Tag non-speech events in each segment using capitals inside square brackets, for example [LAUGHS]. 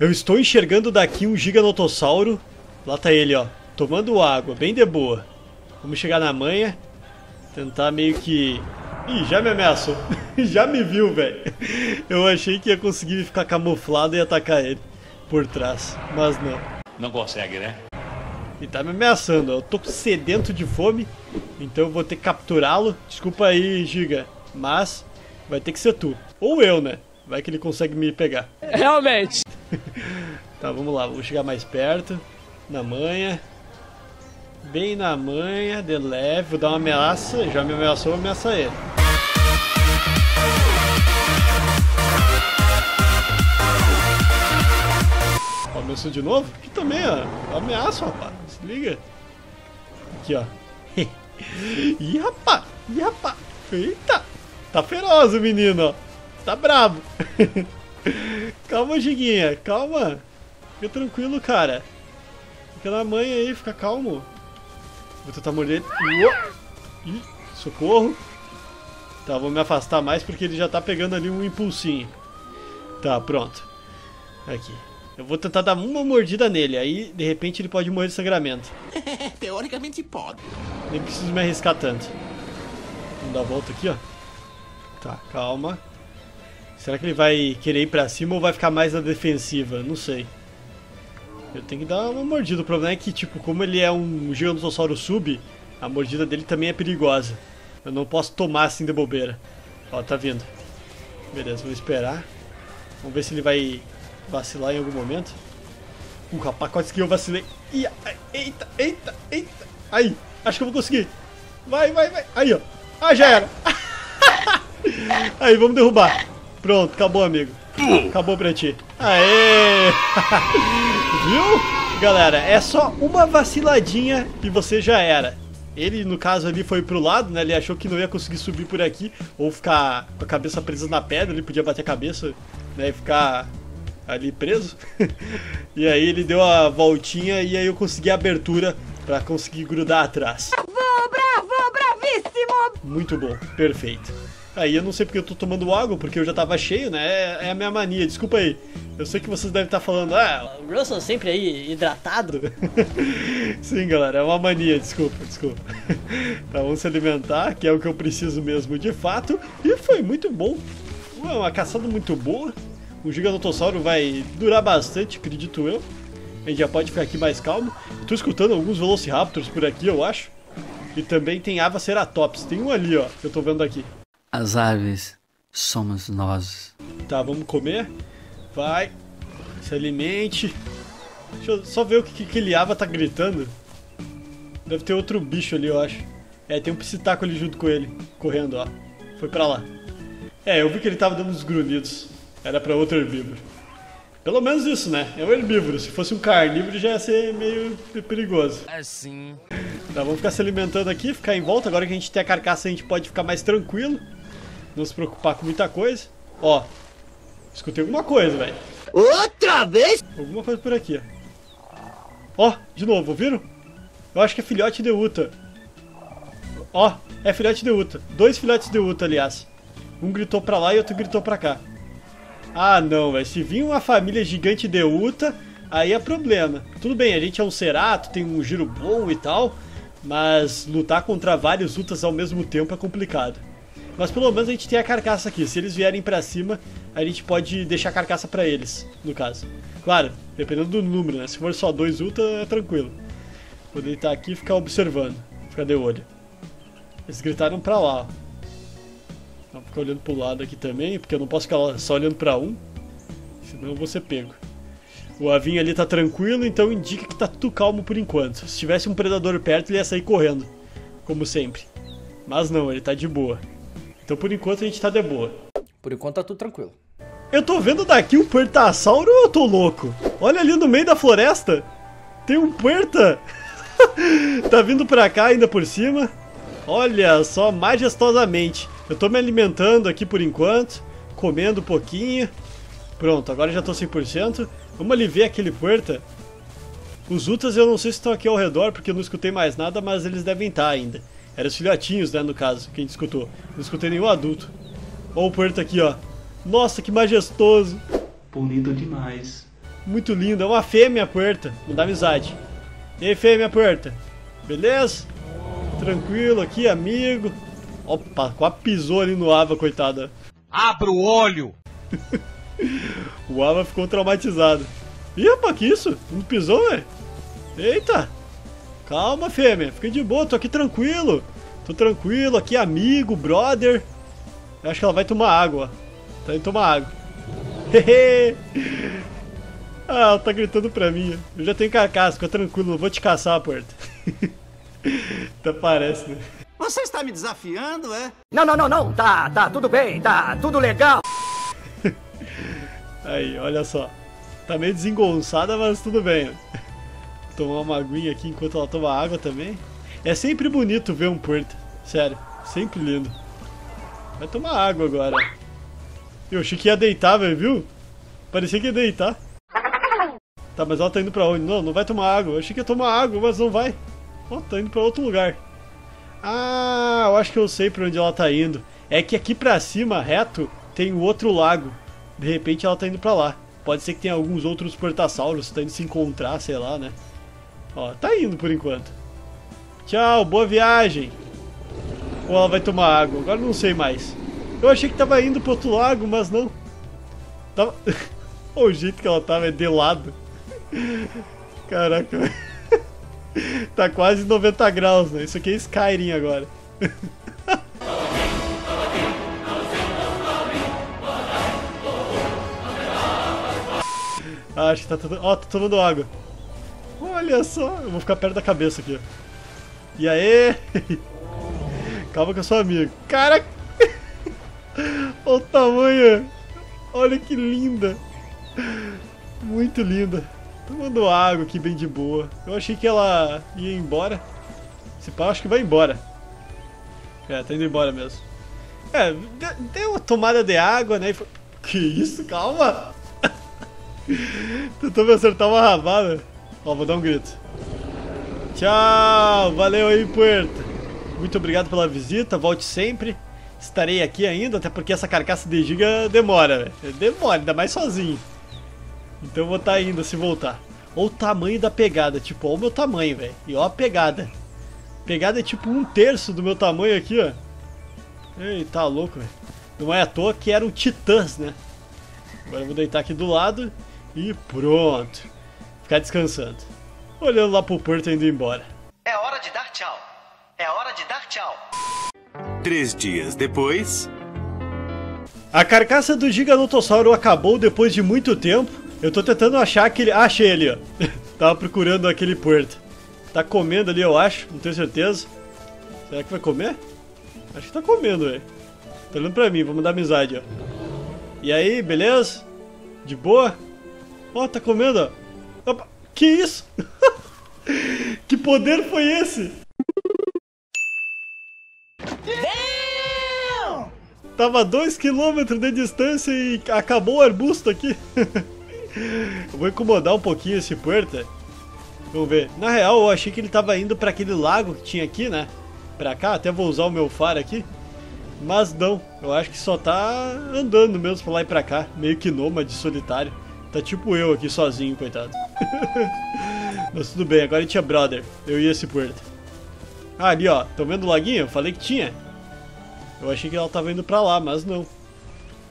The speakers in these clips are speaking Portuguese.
Eu estou enxergando daqui um giganotossauro. Lá tá ele, ó. Tomando água, bem de boa. Vamos chegar na manha. Tentar meio que... Ih, já me ameaçou. [LAUGHS] já me viu, velho. Eu achei que ia conseguir ficar camuflado e atacar ele por trás. Mas não. Não consegue, né? E tá me ameaçando. Eu tô sedento de fome. Então eu vou ter que capturá-lo. Desculpa aí, Giga. Mas vai ter que ser tu. Ou eu, né? Vai que ele consegue me pegar. Realmente. [LAUGHS] tá, vamos lá. Vou chegar mais perto. Na manha. Bem na manha, de leve. Vou dar uma ameaça. Já me ameaçou, vou ameaçar ele. Ameaçou de novo? Aqui também, ó. Ameaça, rapaz. Se liga. Aqui, ó. [LAUGHS] Ih, rapaz. Ih, rapaz. Eita. Tá feroz o menino, ó. Tá brabo. [LAUGHS] [LAUGHS] calma, Giguinha. Calma. Fica tranquilo, cara. Fica na manha aí, fica calmo. Vou tentar morder ele. Ih, socorro. Tá, vou me afastar mais porque ele já tá pegando ali um impulsinho. Tá, pronto. Aqui. Eu vou tentar dar uma mordida nele, aí de repente ele pode morrer de sangramento. [LAUGHS] Teoricamente pode. Nem preciso me arriscar tanto. Vamos dar a volta aqui, ó. Tá, calma. Será que ele vai querer ir pra cima ou vai ficar mais na defensiva? Não sei. Eu tenho que dar uma mordida. O problema é que, tipo, como ele é um Gigantossauro sub, a mordida dele também é perigosa. Eu não posso tomar assim de bobeira. Ó, tá vindo. Beleza, vou esperar. Vamos ver se ele vai vacilar em algum momento. Uh, rapaz, quase que eu vacilei. Ia, eita, eita, eita. Aí, acho que eu vou conseguir. Vai, vai, vai. Aí, ó. Ah, já era. [LAUGHS] Aí, vamos derrubar. Pronto, acabou, amigo. Acabou pra ti. Aê! [LAUGHS] Viu? Galera, é só uma vaciladinha e você já era. Ele, no caso ali, foi pro lado, né? Ele achou que não ia conseguir subir por aqui ou ficar com a cabeça presa na pedra. Ele podia bater a cabeça né, e ficar ali preso. [LAUGHS] e aí ele deu a voltinha e aí eu consegui a abertura pra conseguir grudar atrás. Bravo, bravo, bravíssimo! Muito bom, perfeito. Aí eu não sei porque eu tô tomando água, porque eu já tava cheio, né? É, é a minha mania, desculpa aí. Eu sei que vocês devem estar falando, ah, o Russell sempre aí hidratado. [LAUGHS] Sim, galera, é uma mania, desculpa, desculpa. [LAUGHS] tá, vamos se alimentar, que é o que eu preciso mesmo de fato. E foi muito bom. Foi uma caçada muito boa. O Giganotossauro vai durar bastante, acredito eu. A gente já pode ficar aqui mais calmo. Tô escutando alguns Velociraptors por aqui, eu acho. E também tem Avaceratops. Tem um ali, ó, que eu tô vendo aqui. As aves somos nós. Tá, vamos comer. Vai. Se alimente. Deixa eu só ver o que, que aquele ava tá gritando. Deve ter outro bicho ali, eu acho. É, tem um psitaco ali junto com ele. Correndo, ó. Foi pra lá. É, eu vi que ele tava dando uns grunhidos. Era pra outro herbívoro. Pelo menos isso, né? É um herbívoro. Se fosse um carnívoro já ia ser meio perigoso. Assim. Tá, vamos ficar se alimentando aqui, ficar em volta. Agora que a gente tem a carcaça, a gente pode ficar mais tranquilo. Não se preocupar com muita coisa. Ó, escutei alguma coisa, velho. Outra vez? Alguma coisa por aqui, ó. Ó, de novo, ouviram? Eu acho que é filhote de Uta. Ó, é filhote de Uta. Dois filhotes de Uta, aliás. Um gritou pra lá e outro gritou pra cá. Ah, não, velho. Se vir uma família gigante de Uta, aí é problema. Tudo bem, a gente é um Cerato, tem um giro bom e tal, mas lutar contra vários Utas ao mesmo tempo é complicado. Mas pelo menos a gente tem a carcaça aqui. Se eles vierem pra cima, a gente pode deixar a carcaça pra eles, no caso. Claro, dependendo do número, né? Se for só dois Uta, é tranquilo. Vou deitar aqui e ficar observando. Ficar de olho. Eles gritaram pra lá, ó. Vou ficar olhando pro lado aqui também, porque eu não posso ficar só olhando pra um. Senão eu vou ser pego. O avinho ali tá tranquilo, então indica que tá tudo calmo por enquanto. Se tivesse um predador perto, ele ia sair correndo. Como sempre. Mas não, ele tá de boa. Então por enquanto a gente tá de boa. Por enquanto tá tudo tranquilo. Eu tô vendo daqui um puertassauro ou eu tô louco? Olha ali no meio da floresta. Tem um puerta. [LAUGHS] tá vindo pra cá ainda por cima. Olha só, majestosamente. Eu tô me alimentando aqui por enquanto. Comendo um pouquinho. Pronto, agora já tô 100%. Vamos ali ver aquele puerta. Os Utas eu não sei se estão aqui ao redor, porque eu não escutei mais nada, mas eles devem estar ainda. Eram os filhotinhos, né, no caso, que a gente escutou. Não escutei nenhum adulto. Olha o puerto aqui, ó. Nossa, que majestoso. Bonito demais. Muito linda. É uma fêmea puerta. Não dá amizade. E aí, fêmea puerta? Beleza? Tranquilo aqui, amigo. Opa, quase pisou ali no Ava, coitada. Abra o olho! [LAUGHS] O Ava ficou traumatizado. Ih, rapaz, que isso? Não pisou, velho? Eita! Calma, fêmea. Fica de boa, tô aqui tranquilo. Tô tranquilo aqui, amigo, brother. Eu acho que ela vai tomar água. Tá indo tomar água. [LAUGHS] Hehe. ah, ela tá gritando pra mim. Eu já tenho carcaça, fica tranquilo, não vou te caçar, porta. [LAUGHS] Até parece, né? Você está me desafiando, é? Não, não, não, não. Tá, tá tudo bem, tá tudo legal. [LAUGHS] Aí, olha só. Tá meio desengonçada, mas tudo bem. Tomar uma aguinha aqui enquanto ela toma água também. É sempre bonito ver um porto. Sério, sempre lindo. Vai tomar água agora. Eu achei que ia deitar, velho, viu? Parecia que ia deitar. Tá, mas ela tá indo pra onde? Não, não vai tomar água. Eu achei que ia tomar água, mas não vai. Ó, tá indo pra outro lugar. Ah, eu acho que eu sei pra onde ela tá indo. É que aqui pra cima, reto, tem o outro lago. De repente ela tá indo pra lá. Pode ser que tenha alguns outros portassauros tá indo se encontrar, sei lá, né? Ó, tá indo por enquanto. Tchau, boa viagem. Ou ela vai tomar água, agora não sei mais. Eu achei que tava indo pro outro lago, mas não. Tava... [LAUGHS] o jeito que ela tava é de lado. Caraca. [LAUGHS] Tá quase 90 graus, né? Isso aqui é Skyrim agora. [LAUGHS] Ah, acho que tá tomando. Ó, tá tomando água. Olha só, eu vou ficar perto da cabeça aqui. E aí? [LAUGHS] Calma que eu sou amigo. Cara! [LAUGHS] Olha o tamanho! Olha que linda! Muito linda. Tomando água aqui bem de boa. Eu achei que ela ia embora. Se pá, acho que vai embora. É, tá indo embora mesmo. É, deu uma tomada de água, né? [LAUGHS] Que isso? Calma! Tentou me acertar uma rabada. Ó, vou dar um grito. Tchau! Valeu aí, Puerta! Muito obrigado pela visita, volte sempre. Estarei aqui ainda, até porque essa carcaça de giga demora, velho. Demora, ainda mais sozinho. Então eu vou estar tá indo se voltar. Olha o tamanho da pegada, tipo, olha o meu tamanho, velho. E ó a pegada. Pegada é tipo um terço do meu tamanho aqui, ó. Ei, tá louco, velho. Não é à toa que eram titãs, né? Agora eu vou deitar aqui do lado e pronto. Ficar descansando. Olhando lá pro porto indo embora. É hora de dar tchau. É hora de dar tchau. Três dias depois. A carcaça do Giganotossauro acabou depois de muito tempo. Eu tô tentando achar aquele. Ah, achei ali, ó. [LAUGHS] Tava procurando aquele porto. Tá comendo ali, eu acho. Não tenho certeza. Será que vai comer? Acho que tá comendo, velho. Tá olhando pra mim, vamos dar amizade, ó. E aí, beleza? De boa? Ó, oh, tá comendo, ó. Opa, que isso? [LAUGHS] que poder foi esse? Tava a 2km de distância e acabou o arbusto aqui. eu [LAUGHS] vou incomodar um pouquinho esse puerta. Vamos ver. Na real, eu achei que ele tava indo para aquele lago que tinha aqui, né? Pra cá, até vou usar o meu faro aqui. Mas não, eu acho que só tá andando mesmo pra lá e pra cá, meio que nômade, solitário. Tá tipo eu aqui sozinho, coitado. [LAUGHS] Mas tudo bem, agora tinha brother, eu ia esse porto. Ah, ali ó, estão vendo o laguinho? Falei que tinha. Eu achei que ela tava indo pra lá, mas não.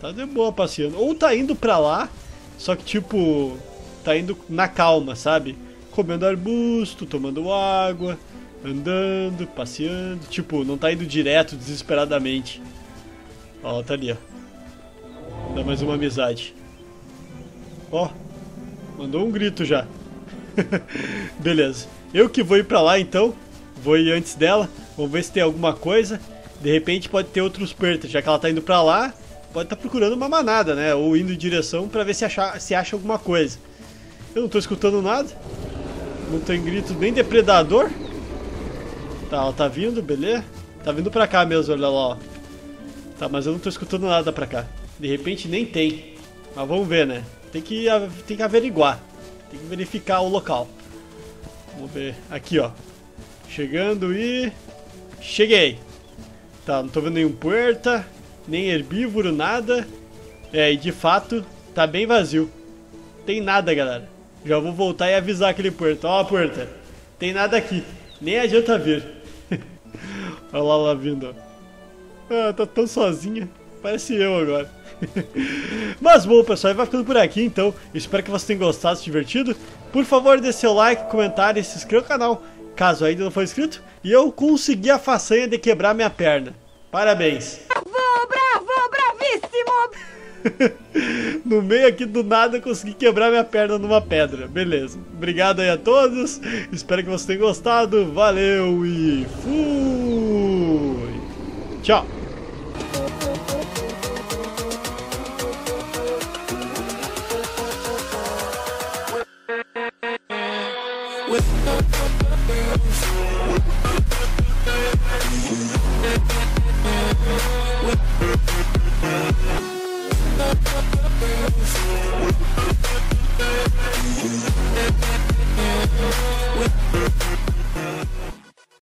Tá de boa passeando. Ou tá indo pra lá, só que tipo, tá indo na calma, sabe? Comendo arbusto, tomando água, andando, passeando. Tipo, não tá indo direto, desesperadamente. Ó, tá ali, ó. Dá mais uma amizade. Ó, mandou um grito já. [LAUGHS] Beleza. Eu que vou ir pra lá então. Vou ir antes dela. Vamos ver se tem alguma coisa. De repente pode ter outros pertos. Já que ela tá indo pra lá, pode estar tá procurando uma manada, né? Ou indo em direção pra ver se, achar, se acha alguma coisa. Eu não tô escutando nada. Não tem grito nem depredador. Tá, ela tá vindo, beleza? Tá vindo pra cá mesmo, olha lá, ó. Tá, mas eu não tô escutando nada pra cá. De repente nem tem. Mas vamos ver, né? Tem que, tem que averiguar. Tem que verificar o local. Vamos ver. Aqui, ó. Chegando e... Cheguei. Tá, não tô vendo nenhum puerta, nem herbívoro, nada. É, e de fato, tá bem vazio. tem nada, galera. Já vou voltar e avisar aquele Puerta. Ó, Puerta, tem nada aqui. Nem adianta vir. [LAUGHS] Olha lá, lá vindo, ó. Ah, tá tão sozinha. Parece eu agora. [LAUGHS] Mas bom, pessoal, vai ficando por aqui então. Espero que vocês tenham gostado, se divertido. Por favor, dê seu like, comentário e se inscreva no canal, caso ainda não for inscrito. E eu consegui a façanha de quebrar minha perna. Parabéns! Bravo, bravo, bravíssimo! [LAUGHS] no meio aqui do nada eu consegui quebrar minha perna numa pedra. Beleza. Obrigado aí a todos. Espero que vocês tenham gostado. Valeu e fui! Tchau! with We'll